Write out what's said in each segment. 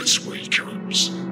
this way comes.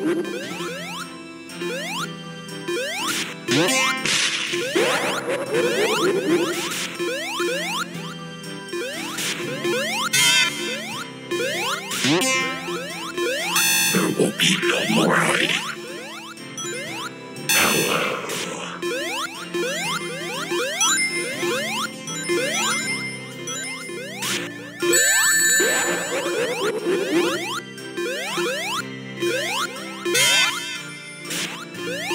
There will be no more hiding.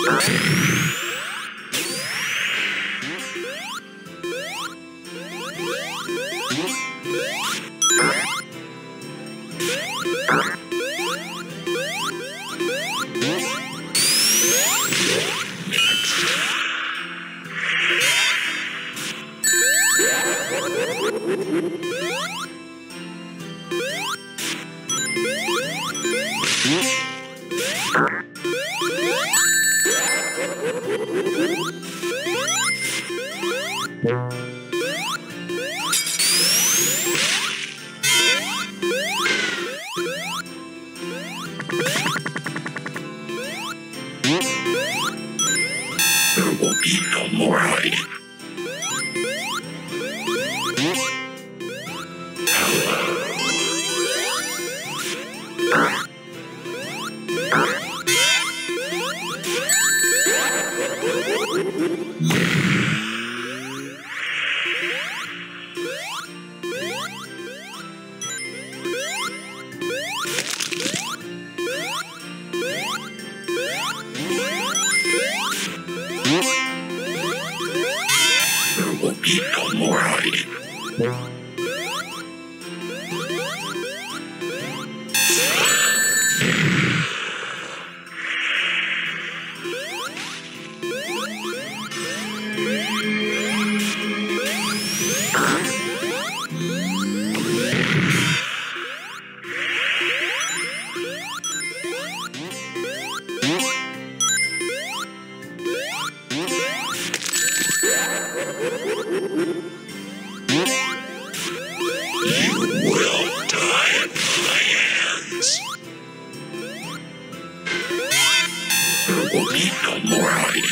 Huh? Right.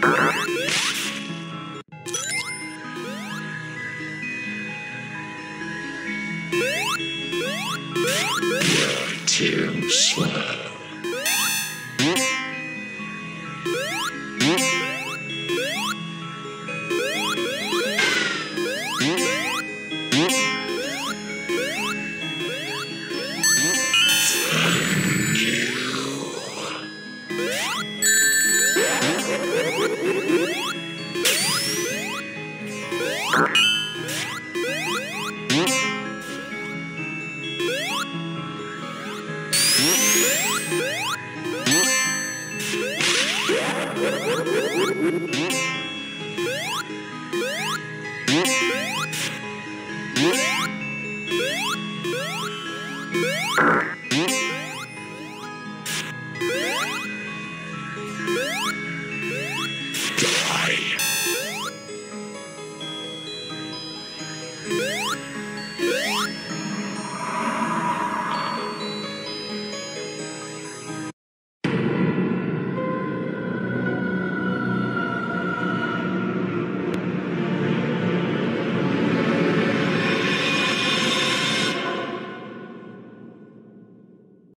Uh-huh.